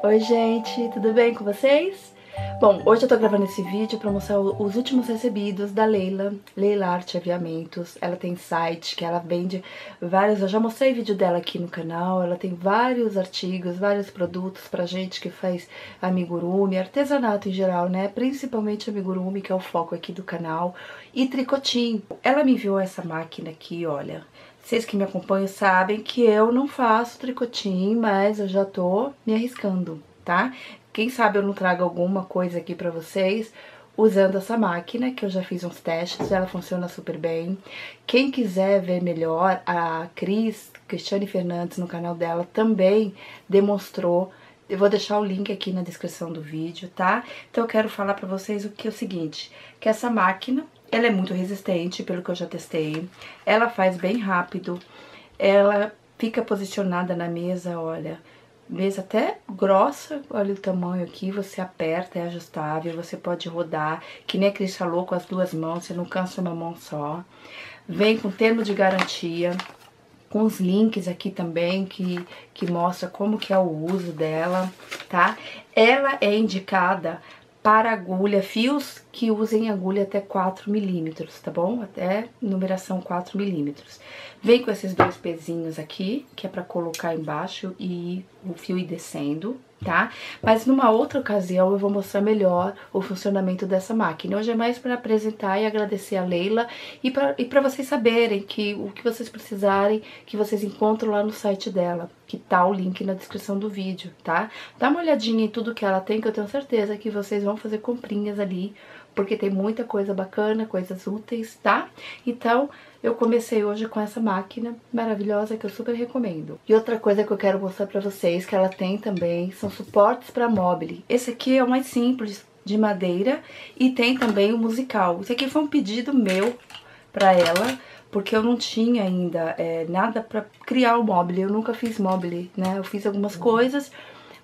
Oi gente, tudo bem com vocês? Bom, hoje eu tô gravando esse vídeo pra mostrar os últimos recebidos da Leila, Leila Arte Aviamentos. Ela tem site que ela vende vários, eu já mostrei vídeo dela aqui no canal, ela tem vários artigos, vários produtos pra gente que faz amigurumi, artesanato em geral, né? Principalmente amigurumi, que é o foco aqui do canal, e tricotinho. Ela me enviou essa máquina aqui, olha, vocês que me acompanham sabem que eu não faço tricotinho, mas eu já tô me arriscando, tá? Quem sabe eu não trago alguma coisa aqui pra vocês usando essa máquina, que eu já fiz uns testes, ela funciona super bem. Quem quiser ver melhor, a Cris, Cristiane Fernandes, no canal dela, também demonstrou eu vou deixar o link aqui na descrição do vídeo, tá? Então eu quero falar pra vocês o que é o seguinte, que essa máquina, ela é muito resistente, pelo que eu já testei. Ela faz bem rápido. Ela fica posicionada na mesa, olha, mesa até grossa, olha o tamanho aqui, você aperta, é ajustável, você pode rodar, que nem a Cris com as duas mãos, você não cansa uma mão só. Vem com termo de garantia, com os links aqui também, que, que mostra como que é o uso dela, tá? Ela é indicada para agulha, fios que usem agulha até 4 milímetros, tá bom? Até numeração 4 milímetros. Vem com esses dois pezinhos aqui, que é para colocar embaixo e o fio ir descendo, tá? Mas numa outra ocasião eu vou mostrar melhor o funcionamento dessa máquina. Hoje é mais para apresentar e agradecer a Leila e para e pra vocês saberem que o que vocês precisarem, que vocês encontram lá no site dela, que tá o link na descrição do vídeo, tá? Dá uma olhadinha em tudo que ela tem, que eu tenho certeza que vocês vão fazer comprinhas ali porque tem muita coisa bacana, coisas úteis, tá? Então, eu comecei hoje com essa máquina maravilhosa que eu super recomendo. E outra coisa que eu quero mostrar pra vocês, que ela tem também, são suportes pra mobile. Esse aqui é o mais simples, de madeira, e tem também o musical. Esse aqui foi um pedido meu pra ela, porque eu não tinha ainda é, nada pra criar o mobile, eu nunca fiz mobile, né? Eu fiz algumas uhum. coisas...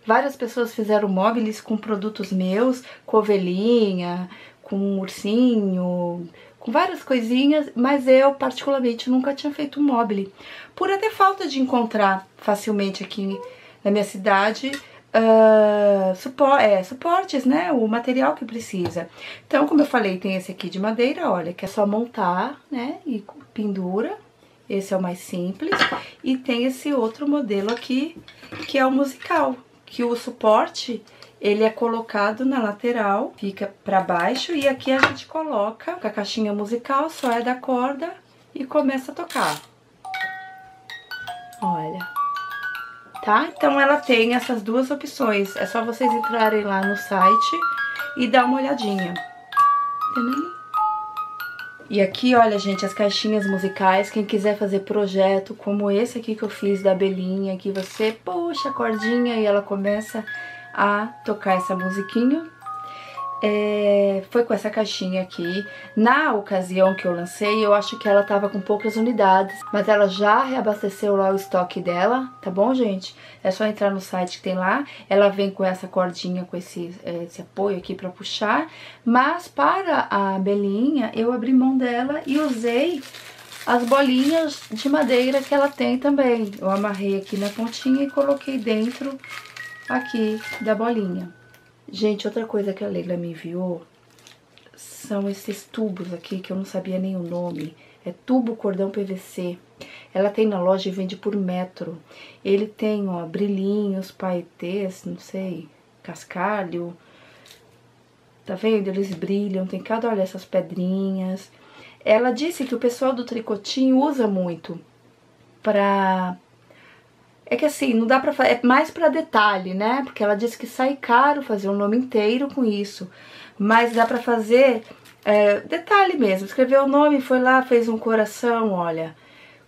Várias pessoas fizeram móveis com produtos meus, com ovelhinha, com um ursinho, com várias coisinhas, mas eu particularmente nunca tinha feito um mobile. Por até falta de encontrar facilmente aqui na minha cidade uh, é, suportes, né? O material que precisa. Então, como eu falei, tem esse aqui de madeira, olha, que é só montar, né? E pendura. Esse é o mais simples. E tem esse outro modelo aqui, que é o musical, que o suporte ele é colocado na lateral, fica pra baixo e aqui a gente coloca a caixinha musical, só é da corda e começa a tocar. Olha. Tá? Então ela tem essas duas opções. É só vocês entrarem lá no site e dar uma olhadinha. E aqui, olha, gente, as caixinhas musicais. Quem quiser fazer projeto como esse aqui que eu fiz da abelhinha, que você puxa a cordinha e ela começa a tocar essa musiquinha. É, foi com essa caixinha aqui. Na ocasião que eu lancei, eu acho que ela tava com poucas unidades, mas ela já reabasteceu lá o estoque dela, tá bom, gente? É só entrar no site que tem lá. Ela vem com essa cordinha, com esse, é, esse apoio aqui pra puxar, mas para a belinha, eu abri mão dela e usei as bolinhas de madeira que ela tem também. Eu amarrei aqui na pontinha e coloquei dentro aqui da bolinha. Gente, outra coisa que a Leila me enviou são esses tubos aqui que eu não sabia nem o nome. É tubo cordão PVC. Ela tem na loja e vende por metro. Ele tem, ó, brilhinhos, paetês, não sei, cascalho. Tá vendo? Eles brilham, tem cada, olha, essas pedrinhas. Ela disse que o pessoal do tricotinho usa muito pra é que assim, não dá pra fazer, é mais pra detalhe, né? Porque ela disse que sai caro fazer um nome inteiro com isso. Mas dá pra fazer é, detalhe mesmo. Escreveu o nome, foi lá, fez um coração, olha.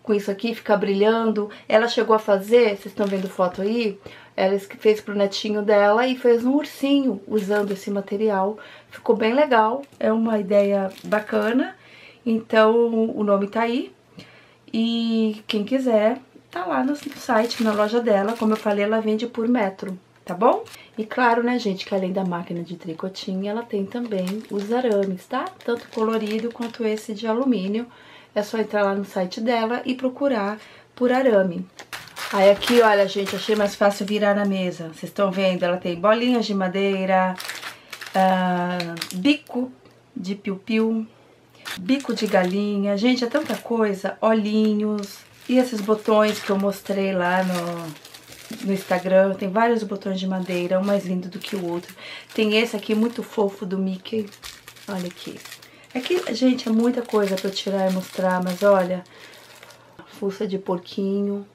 Com isso aqui, fica brilhando. Ela chegou a fazer, vocês estão vendo foto aí? Ela fez pro netinho dela e fez um ursinho usando esse material. Ficou bem legal, é uma ideia bacana. Então, o nome tá aí. E quem quiser tá lá no site, na loja dela. Como eu falei, ela vende por metro, tá bom? E claro, né, gente, que além da máquina de tricotinho, ela tem também os arames, tá? Tanto colorido quanto esse de alumínio. É só entrar lá no site dela e procurar por arame. Aí aqui, olha, gente, achei mais fácil virar na mesa. Vocês estão vendo? Ela tem bolinhas de madeira, uh, bico de piu-piu, bico de galinha. Gente, é tanta coisa. Olhinhos. E esses botões que eu mostrei lá no, no Instagram. Tem vários botões de madeira, um mais lindo do que o outro. Tem esse aqui muito fofo do Mickey. Olha aqui. É que, gente, é muita coisa pra eu tirar e mostrar, mas olha... Fuça de porquinho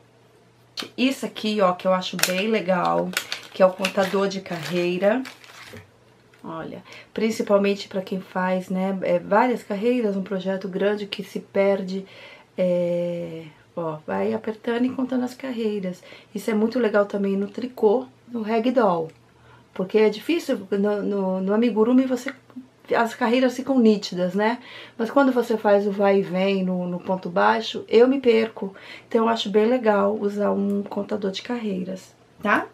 isso aqui, ó, que eu acho bem legal, que é o contador de carreira. Olha, principalmente para quem faz, né, é, várias carreiras, um projeto grande que se perde, é, ó, vai apertando e contando as carreiras. Isso é muito legal também no tricô, no ragdoll, porque é difícil, no, no, no amigurumi você as carreiras ficam nítidas, né? Mas quando você faz o vai e vem no, no ponto baixo, eu me perco. Então eu acho bem legal usar um contador de carreiras, tá?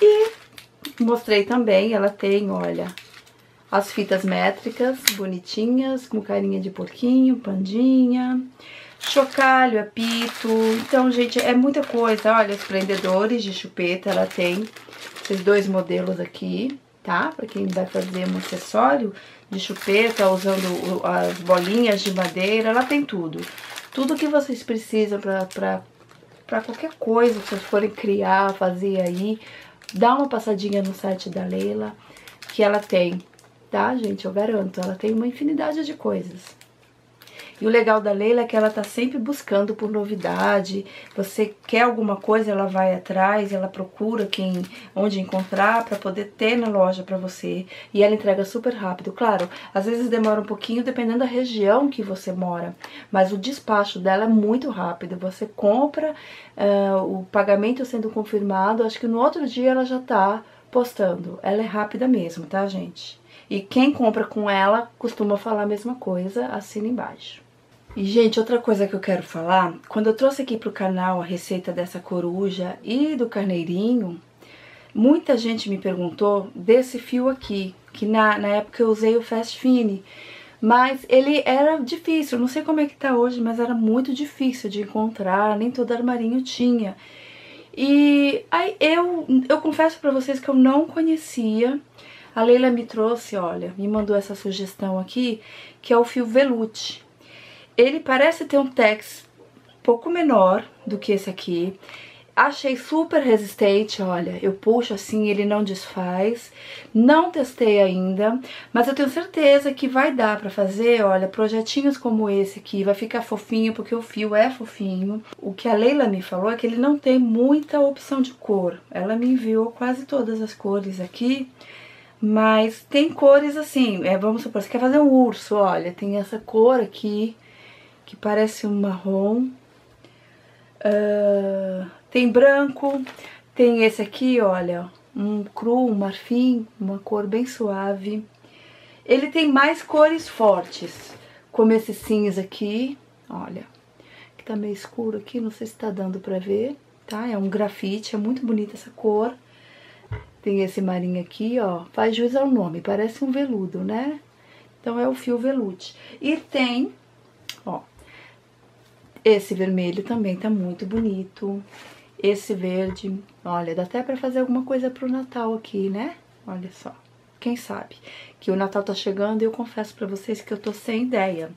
E mostrei também, ela tem, olha, as fitas métricas bonitinhas, com carinha de porquinho, pandinha, chocalho, apito. Então, gente, é muita coisa. Olha, os prendedores de chupeta, ela tem esses dois modelos aqui, tá? Pra quem vai fazer um acessório de chupeta, usando as bolinhas de madeira, ela tem tudo. Tudo que vocês precisam pra, pra, pra qualquer coisa que vocês forem criar, fazer aí, dá uma passadinha no site da Leila, que ela tem, tá, gente? Eu garanto, ela tem uma infinidade de coisas. E o legal da Leila é que ela tá sempre buscando por novidade. Você quer alguma coisa, ela vai atrás, ela procura quem onde encontrar para poder ter na loja para você. E ela entrega super rápido. Claro, às vezes demora um pouquinho dependendo da região que você mora, mas o despacho dela é muito rápido. Você compra uh, o pagamento sendo confirmado, acho que no outro dia ela já tá postando. Ela é rápida mesmo, tá, gente? E quem compra com ela costuma falar a mesma coisa, assina embaixo. E, gente, outra coisa que eu quero falar, quando eu trouxe aqui pro canal a receita dessa coruja e do carneirinho, muita gente me perguntou desse fio aqui, que na, na época eu usei o Fast Fine, mas ele era difícil, não sei como é que tá hoje, mas era muito difícil de encontrar, nem todo armarinho tinha. E aí eu, eu confesso pra vocês que eu não conhecia, a Leila me trouxe, olha, me mandou essa sugestão aqui, que é o fio Velute. Ele parece ter um tex pouco menor do que esse aqui. Achei super resistente, olha, eu puxo assim, ele não desfaz. Não testei ainda, mas eu tenho certeza que vai dar pra fazer, olha, projetinhos como esse aqui. Vai ficar fofinho, porque o fio é fofinho. O que a Leila me falou é que ele não tem muita opção de cor. Ela me enviou quase todas as cores aqui. Mas tem cores assim, é, vamos supor, você quer fazer um urso, olha, tem essa cor aqui, que parece um marrom. Uh, tem branco, tem esse aqui, olha, um cru, um marfim, uma cor bem suave. Ele tem mais cores fortes, como esse cinza aqui, olha, que tá meio escuro aqui, não sei se tá dando pra ver, tá? É um grafite, é muito bonita essa cor. Tem esse marinho aqui, ó, faz jus ao nome, parece um veludo, né? Então é o fio velute. E tem, esse vermelho também tá muito bonito. Esse verde, olha, dá até pra fazer alguma coisa pro Natal aqui, né? Olha só. Quem sabe? Que o Natal tá chegando e eu confesso pra vocês que eu tô sem ideia.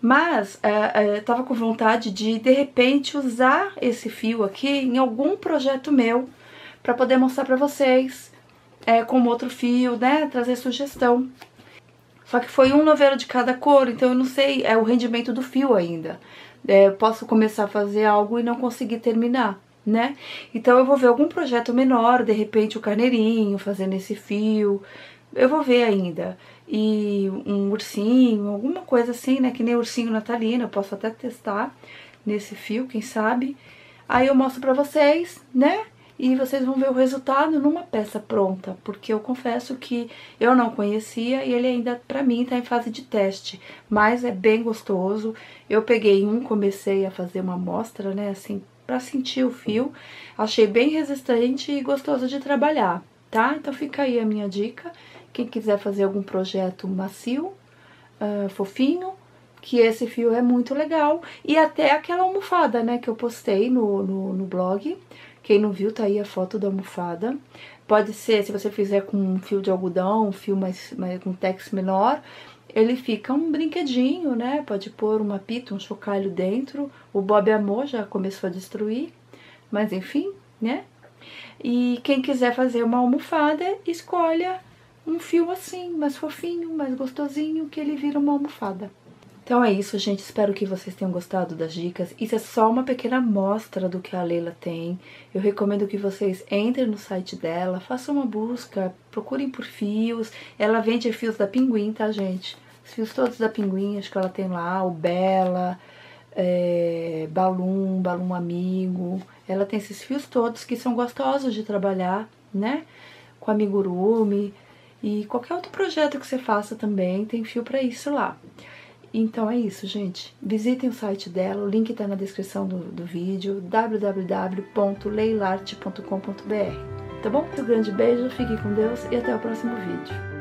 Mas é, é, tava com vontade de, de repente, usar esse fio aqui em algum projeto meu pra poder mostrar pra vocês é, com outro fio, né? Trazer sugestão. Só que foi um novelo de cada cor, então eu não sei é o rendimento do fio ainda é, posso começar a fazer algo e não conseguir terminar, né? Então eu vou ver algum projeto menor, de repente o carneirinho, fazendo esse fio, eu vou ver ainda. E um ursinho, alguma coisa assim, né? Que nem ursinho natalino, eu posso até testar nesse fio, quem sabe. Aí eu mostro pra vocês, né? E vocês vão ver o resultado numa peça pronta, porque eu confesso que eu não conhecia e ele ainda, pra mim, tá em fase de teste, mas é bem gostoso. Eu peguei um, comecei a fazer uma amostra, né, assim, pra sentir o fio, achei bem resistente e gostoso de trabalhar, tá? Então fica aí a minha dica, quem quiser fazer algum projeto macio, uh, fofinho, que esse fio é muito legal. E até aquela almofada, né, que eu postei no, no, no blog. Quem não viu, tá aí a foto da almofada. Pode ser, se você fizer com um fio de algodão, um fio mais, mais com tex menor, ele fica um brinquedinho, né? Pode pôr uma pita, um chocalho dentro. O Bob Amor já começou a destruir, mas enfim, né? E quem quiser fazer uma almofada, escolha um fio assim, mais fofinho, mais gostosinho, que ele vira uma almofada. Então é isso, gente. Espero que vocês tenham gostado das dicas. Isso é só uma pequena amostra do que a Leila tem. Eu recomendo que vocês entrem no site dela, façam uma busca, procurem por fios. Ela vende fios da Pinguim, tá, gente? Os fios todos da Pinguim, acho que ela tem lá, o Bela, é, Balum, Balum Amigo. Ela tem esses fios todos que são gostosos de trabalhar, né? Com amigurumi e qualquer outro projeto que você faça também tem fio para isso lá. Então é isso, gente. Visitem o site dela, o link está na descrição do, do vídeo, www.leilarte.com.br. Tá bom? Um grande beijo, fique com Deus e até o próximo vídeo.